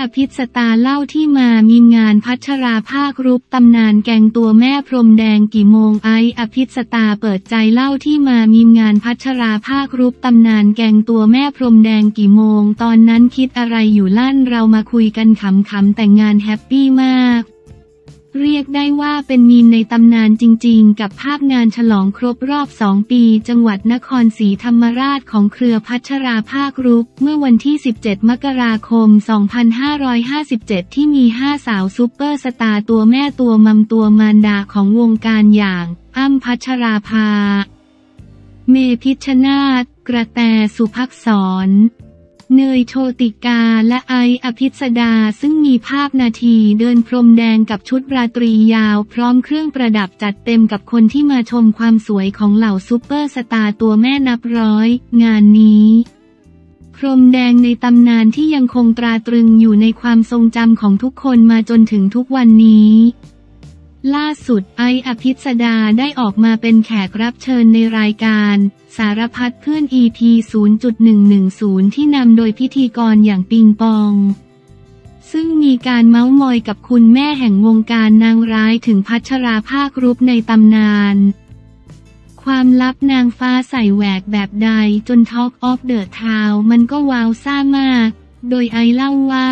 อภิษฎาเล่าที่มามีมงานพัชราภากรุ๊ปตำนานแกงตัวแม่พรมแดงกี่โมงไอซ์อภิษฎาเปิดใจเล่าที่มามีมงานพัชราภากรุ๊ปตำนานแกงตัวแม่พรมแดงกี่โมง ตอนนั้นคิดอะไรอยู่ลั่นเรามาคุยกันขำๆแต่งงาน happy มาก เรียกได้ว่าเป็นมีมในตำนานจริงๆ กับภาพงานฉลองครบรอบสองปี จังหวัดนครศรีธรรมราชของเครือพัชราภากรุ๊ป เมื่อวันที่ 17 มกราคม 2557 ที่มี 5 สาวซูเปอร์สตาร์ตัวแม่ตัวมัมตัวมารดาของวงการอย่างอั้มพัชราภา เมย์พิชญ์นาฏกระแตศุภักษร เนยโชติกาและไอซ์อภิษฎาซึ่งมีภาพนาทีเดินพรมแดงกับชุดราตรียาว พร้อมเครื่องประดับจัดเต็มกับคนที่มาชมความสวยของเหล่าซูเปอร์สตาร์ตัวแม่นับร้อย งานนี้พรมแดงในตำนานที่ยังคงตราตรึงอยู่ในความทรงจำของทุกคนมาจนถึงทุกวันนี้ ล่าสุดไออภิสดาได้ออกมาเป็นแขกรับเชิญในรายการ สารพัดเพื่อน EP 0.110 ที่นำโดยพิธีกรอย่างปิงปอง ซึ่งมีการเมาส์มอยกับคุณแม่แห่งวงการนางร้ายถึงพัชราภาครุปในตำนาน ความลับนางฟ้าใส่แหวกแบบใดจน Talk of the Town มันก็ว้าวซ่ามาก โดยไอเล่าว่า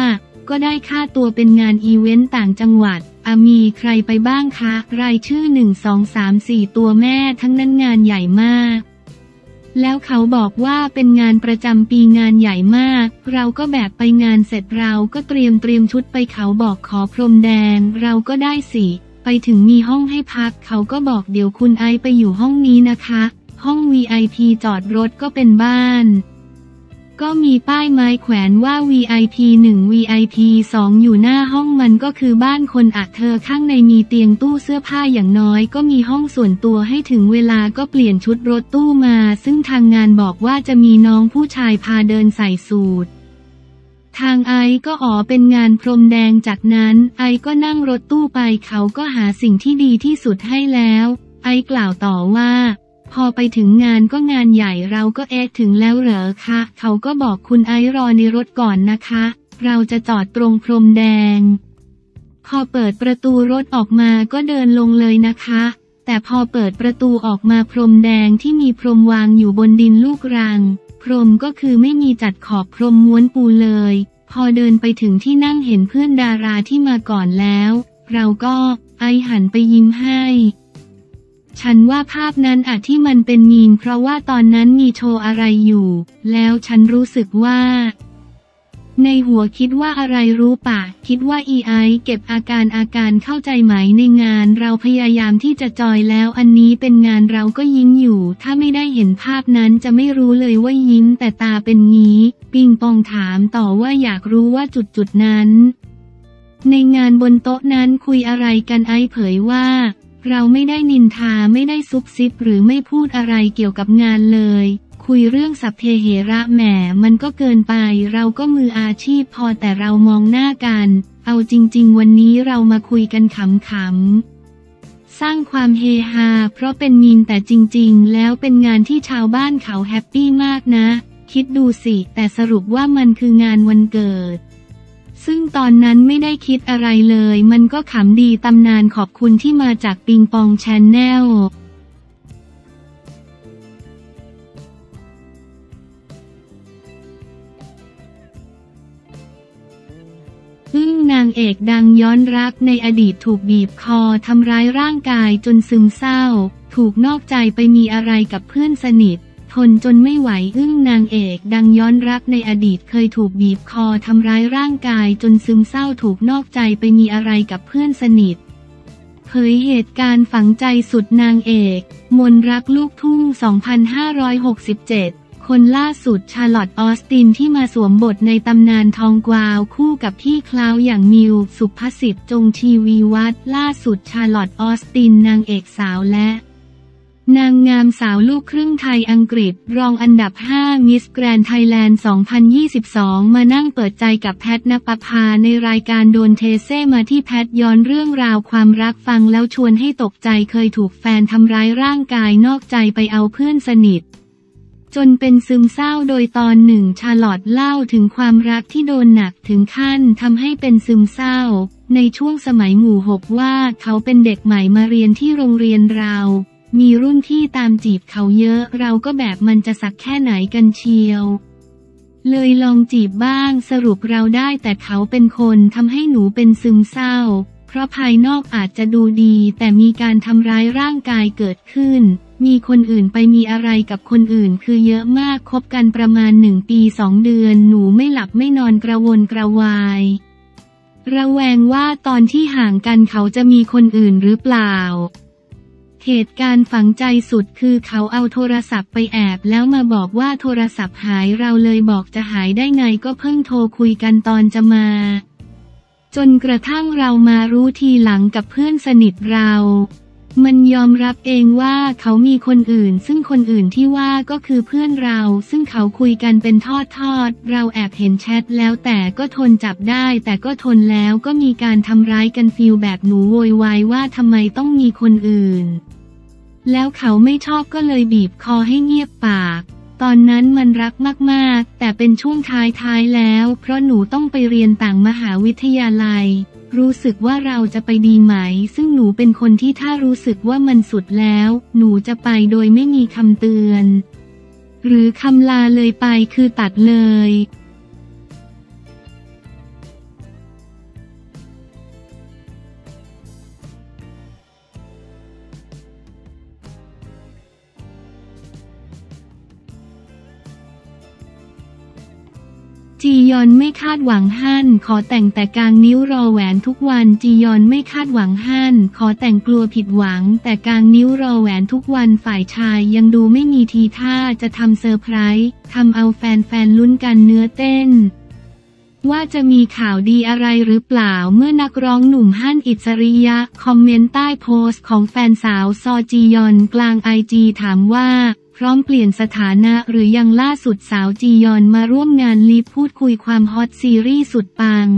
ก็ได้ค่าตัวเป็นงานอีเวนต์ต่างจังหวัด อมีใครไปบ้างคะ รายชื่อหนึ่งสองสามสี่ตัวแม่ทั้งนั้นงานใหญ่มาก แล้วเขาบอกว่าเป็นงานประจำปีงานใหญ่มาก เราก็แบบไปงานเสร็จเราก็เตรียมเตรียมชุดไปเขาบอกขอพรมแดง เราก็ได้สิ ไปถึงมีห้องให้พัก เขาก็บอกเดี๋ยวคุณไอไปอยู่ห้องนี้นะคะ ห้อง VIP จอดรถก็เป็นบ้าน ก็มีป้ายไม้แขวนว่า VIP 1 VIP 2 อยู่หน้าห้องมันก็คือบ้านคนอักเธอข้างในมีเตียงตู้เสื้อผ้าอย่างน้อย ก็มีห้องส่วนตัวให้ถึงเวลาก็เปลี่ยนชุดรถตู้มา ซึ่งทางงานบอกว่าจะมีน้องผู้ชายพาเดินใส่สูททางไอก็อ๋อเป็นงานพรมแดงจากนั้น ไอก็นั่งรถตู้ไปเขาก็หาสิ่งที่ดีที่สุดให้แล้ว ไอกล่าวต่อว่า พอไปถึงงานก็งานใหญ่เราก็เอ๊ะถึงแล้วเหรอคะ เขาก็บอกคุณไอรอในรถก่อนนะคะ เราจะจอดตรงพรมแดง พอเปิดประตูรถออกมาก็เดินลงเลยนะคะ แต่พอเปิดประตูออกมาพรมแดงที่มีพรมวางอยู่บนดินลูกรัง พรมก็คือไม่มีจัดขอบพรมม้วนปูเลย พอเดินไปถึงที่นั่งเห็นเพื่อนดาราที่มาก่อนแล้ว เราก็ไอหันไปยิ้มให้ ฉันว่าภาพนั้นอาจที่มันเป็นมีน เพราะว่าตอนนั้นมีโชว์อะไรอยู่ แล้วฉันรู้สึกว่า ในหัวคิดว่าอะไรรู้ปะ คิดว่าอีไอเก็บอาการอาการเข้าใจไหมในงาน เราพยายามที่จะจอยแล้วอันนี้เป็นงานเราก็ยิ้มอยู่ ถ้าไม่ได้เห็นภาพนั้นจะไม่รู้เลยว่ายิ้มแต่ตาเป็นงี้ ปิงปองถามต่อว่าอยากรู้ว่าจุดจุดนั้น ในงานบนโต๊ะนั้นคุยอะไรกันไอเผยว่า เราไม่ได้นินทาไม่ได้ซุบซิบหรือไม่พูดอะไรเกี่ยวกับงานเลย คุยเรื่องสัพเพเหระแหมมันก็เกินไป เราก็มืออาชีพพอแต่เรามองหน้ากัน เอาจริง ๆ วันนี้เรามาคุยกันขำๆสร้างความเฮฮาเพราะเป็นมีนแต่จจริง ๆ แล้วเป็นงานที่ชาวบ้านเขา happy มากนะ คิดดูสิ แต่สรุปว่ามันคืองานวันเกิด ซึ่งตอนนั้นไม่ได้คิดอะไรเลย มันก็ขำดีตำนานขอบคุณที่มาจากปิงปองแชนแนลซึ่งนางเอกดังย้อนรักในอดีตถูกบีบคอทำร้ายร่างกายจนซึมเศร้า ถูกนอกใจไปมีอะไรกับเพื่อนสนิท ทนจนไม่ไหวอึ้งนางเอกดังย้อนรักในอดีตเคยถูกบีบคอทำร้ายร่างกายจนซึมเศร้าถูกนอกใจไปมีอะไรกับเพื่อนสนิทเผยเหตุการณ์ฝังใจสุดนางเอก มนรักลูกทุ่ง 2567คนล่าสุดชาร์ล็อตออสตินที่มาสวมบทในตำนานทองกวาวคู่กับพี่คลาวอย่างมิว ศุภศิษฏ์จงชีวีวัฒน์ล่าสุดชาร์ล็อตออสตินนางเอกสาวและ งามสาวลูกครึ่งไทยอังกฤษ รองอันดับ 5 มิสแกรนด์ไทยแลนด์ 2022 มานั่งเปิดใจกับแพทณปภาในรายการโดนเทเซ่มาที่แพทย้อนเรื่องราวความรักฟังแล้วชวนให้ตกใจเคยถูกแฟนทำร้ายร่างกายนอกใจไปเอาเพื่อนสนิท จนเป็นซึมเศร้าโดยตอนหนึ่งชาร์ล็อตเล่าถึงความรักที่โดนหนักถึงขั้นทำให้เป็นซึมเศร้า ในช่วงสมัยหมู่หกว่าเขาเป็นเด็กใหม่มาเรียนที่โรงเรียนเรา มีรุ่นที่ตามจีบเขาเยอะ เราก็แบบมันจะสักแค่ไหนกันเชียว เลยลองจีบบ้างสรุปเราได้แต่เขาเป็นคนทำให้หนูเป็นซึมเศร้า เพราะภายนอกอาจจะดูดี แต่มีการทำร้ายร่างกายเกิดขึ้น มีคนอื่นไปมีอะไรกับคนอื่นคือเยอะมากคบกันประมาณหนึ่งปีสองเดือน หนูไม่หลับไม่นอนกระวนกระวายระแวงว่าตอนที่ห่างกันเขาจะมีคนอื่นหรือเปล่า เหตุการณ์ฝังใจสุดคือเขาเอาโทรศัพท์ไปแอบแล้วมาบอกว่าโทรศัพท์หายเราเลยบอกจะหายได้ไงก็เพิ่งโทรคุยกันตอนจะมา จนกระทั่งเรามารู้ทีหลังกับเพื่อนสนิทเรา มันยอมรับเองว่าเขามีคนอื่น ซึ่งคนอื่นที่ว่าก็คือเพื่อนเรา ซึ่งเขาคุยกันเป็นทอดทอดๆเราแอบเห็นแชทแล้วแต่ก็ทนจับได้ แต่ก็ทนแล้วก็มีการทำร้ายกันฟิลแบบหนูโวยวายว่าทำไมต้องมีคนอื่น แล้วเขาไม่ชอบก็เลยบีบคอให้เงียบปาก ตอนนั้นมันรักมากๆ แต่เป็นช่วงท้ายๆแล้ว เพราะหนูต้องไปเรียนต่างมหาวิทยาลัย รู้สึกว่าเราจะไปดีไหม ซึ่งหนูเป็นคนที่ถ้ารู้สึกว่ามันสุดแล้ว หนูจะไปโดยไม่มีคำเตือน หรือคำลาเลยไปคือตัดเลย จียอนไม่คาดหวังฮั่นขอแต่งแต่กางนิ้วรอแหวนทุกวันจียอนไม่คาดหวังฮั่นขอแต่งกลัวผิดหวัง แต่กางนิ้วรอแหวนทุกวันฝ่ายชายยังดูไม่มีทีท่าจะทำเซอร์ไพรส์ทำเอาแฟนๆลุ้นกันเนื้อเต้น ว่าจะมีข่าวดีอะไรหรือเปล่าเมื่อนักร้องหนุ่มฮั่นอิสริยะ comment ใต้โพสต์ของแฟนสาวซอจียอนกลางไอจีถามว่า พร้อมเปลี่ยนสถานะหรือยังล่าสุดสาวจียอนมาร่วมงานลีฟพูดคุยความ hot ซีรีส์สุดปัง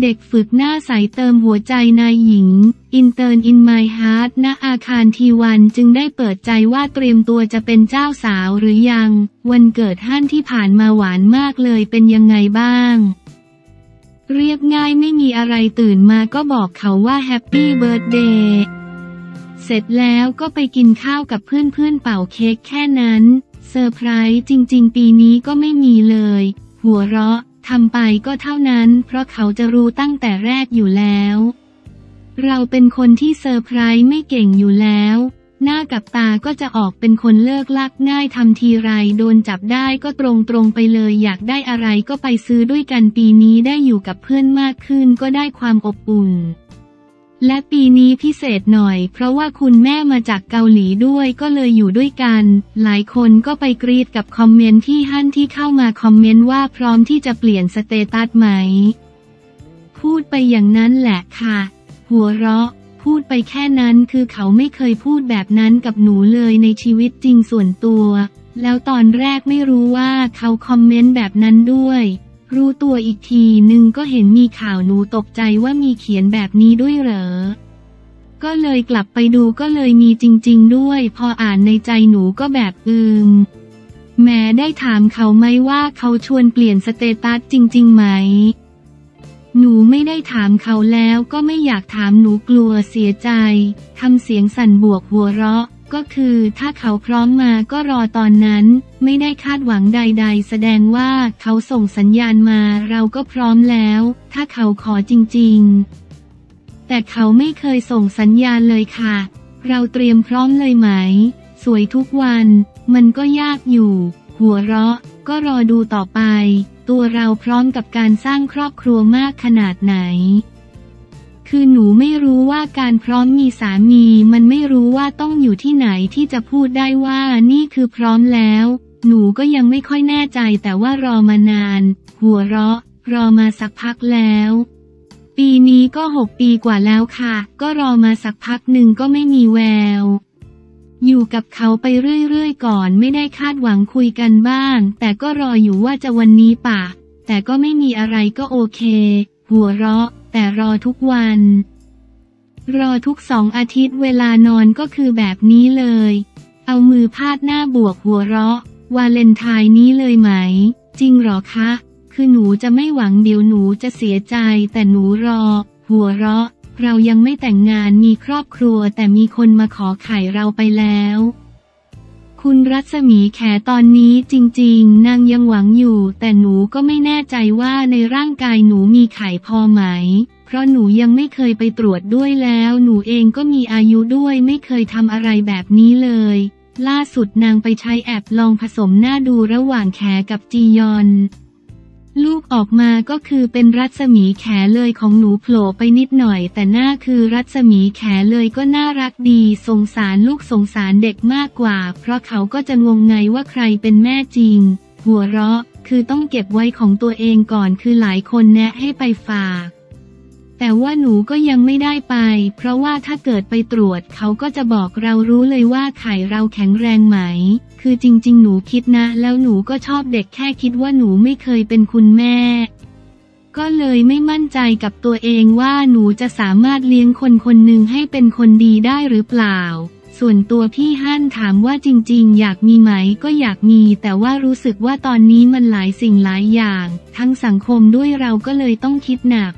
เด็กฝึกหน้าใสเติมหัวใจนายหญิง Intern in My Heart ณอาคารทีวันจึงได้เปิดใจว่าเตรียมตัวจะเป็นเจ้าสาวหรือยัง วันเกิดฮั่นที่ผ่านมาหวานมากเลยเป็นยังไงบ้างเรียบง่ายไม่มีอะไรตื่นมาก็บอกเขาว่า happy birthday เสร็จแล้วก็ไปกินข้าวกับเพื่อนๆเป่าเค้กแค่นั้นเซอร์ไพรส์จริงๆ ปีนี้ก็ไม่มีเลย หัวเราะทำไปก็เท่านั้น เพราะเขาจะรู้ตั้งแต่แรกอยู่แล้ว เราเป็นคนที่เซอร์ไพรส์ไม่เก่งอยู่แล้ว หน้ากับตาก็จะออกเป็นคนเลิ่กลั่กง่ายทำทีไรโดนจับได้ก็ตรงตรงๆไปเลยอยากได้อะไรก็ไปซื้อด้วยกันปีนี้ได้อยู่กับเพื่อนมากขึ้นก็ได้ความอบอุ่น และปีนี้พิเศษหน่อย เพราะว่าคุณแม่มาจากเกาหลีด้วยก็เลยอยู่ด้วยกัน หลายคนก็ไปกรี๊ดกับคอมเมนต์พี่ฮั่นที่เข้ามาคอมเมนต์ว่าพร้อมที่จะเปลี่ยน status ไหม พูดไปอย่างนั้นแหละค่ะ หัวเราะ พูดไปแค่นั้นคือเขาไม่เคยพูดแบบนั้นกับหนูเลยในชีวิตจริงส่วนตัว แล้วตอนแรกไม่รู้ว่าเขาคอมเมนต์แบบนั้นด้วย รู้ตัวอีกทีหนึ่งก็เห็นมีข่าวหนูตกใจว่ามีเขียนแบบนี้ด้วยเหรอ ก็เลยกลับไปดูก็เลยมีจริง ๆ ด้วย พออ่านในใจหนูก็แบบอืม แม้ได้ถามเขาไหมว่าเขาชวนเปลี่ยนสเตตัสจริง ๆ ไหม หนูไม่ได้ถามเขาแล้วก็ไม่อยากถามหนูกลัวเสียใจ ทำเสียงสั่นบวกหัวเราะ ก็คือถ้าเขาพร้อมมาก็รอตอนนั้น ไม่ได้คาดหวังใด ๆ แสดงว่าเขาส่งสัญญาณมาเราก็พร้อมแล้ว ถ้าเขาขอจริง ๆ แต่เขาไม่เคยส่งสัญญาณเลยค่ะ เราเตรียมพร้อมเลยไหม สวยทุกวัน มันก็ยากอยู่ หัวเราะ ก็รอดูต่อไป ตัวเราพร้อมกับการสร้างครอบครัวมากขนาดไหน คือหนูไม่รู้ว่าการพร้อมมีสามี มันไม่รู้ว่าต้องอยู่ที่ไหนที่จะพูดได้ว่านี่คือพร้อมแล้ว หนูก็ยังไม่ค่อยแน่ใจแต่ว่ารอมานาน หัวเราะ รอมาสักพักแล้ว ปีนี้ก็หกปีกว่าแล้วค่ะ ก็รอมาสักพักหนึ่งก็ไม่มีแวว อยู่กับเขาไปเรื่อยๆก่อนไม่ได้คาดหวังคุยกันบ้าง แต่ก็รออยู่ว่าจะวันนี้ป่ะ แต่ก็ไม่มีอะไรก็โอเค หัวเราะ แต่รอทุกวัน รอทุกสองอาทิตย์เวลานอนก็คือแบบนี้เลย เอามือพาดหน้าบวกหัวเราะ วาเลนไทน์นี้เลยไหม จริงเหรอคะ คือหนูจะไม่หวังเดี๋ยวหนูจะเสียใจแต่หนูรอ หัวเราะ เรายังไม่แต่งงานมีครอบครัวแต่มีคนมาขอไข่เราไปแล้ว คุณรัศมีแขตอนนี้จริงๆ นางยังหวังอยู่ แต่หนูก็ไม่แน่ใจว่าในร่างกายหนูมีไข่พอไหม เพราะหนูยังไม่เคยไปตรวจด้วยแล้ว หนูเองก็มีอายุด้วยไม่เคยทำอะไรแบบนี้เลย ล่าสุดนางไปใช้แอปลองผสมหน้าดูระหว่างแขกับจียอน ลูกออกมาก็คือเป็นรัศมีแขเลยของหนูโผล่ไปนิดหน่อย แต่หน้าคือรัศมีแขเลยก็น่ารักดี สงสารลูกสงสารเด็กมากกว่า เพราะเขาก็จะงงไงว่าใครเป็นแม่จริง หัวเราะ คือต้องเก็บไว้ของตัวเองก่อนคือหลายคนแนะให้ไปฝาก แต่ว่าหนูก็ยังไม่ได้ไป เพราะว่าถ้าเกิดไปตรวจเขาก็จะบอกเรารู้เลยว่าไข่เราแข็งแรงไหม คือจริง ๆ หนูคิดนะ แล้วหนูก็ชอบเด็กแค่คิดว่าหนูไม่เคยเป็นคุณแม่ ก็เลยไม่มั่นใจกับตัวเองว่าหนูจะสามารถเลี้ยงคนคนหนึ่งให้เป็นคนดีได้หรือเปล่า ส่วนตัวพี่ฮั่นถามว่าจริง ๆ อยากมีไหมก็อยากมี แต่ว่ารู้สึกว่าตอนนี้มันหลายสิ่งหลายอย่าง ทั้งสังคมด้วยเราก็เลยต้องคิดหนัก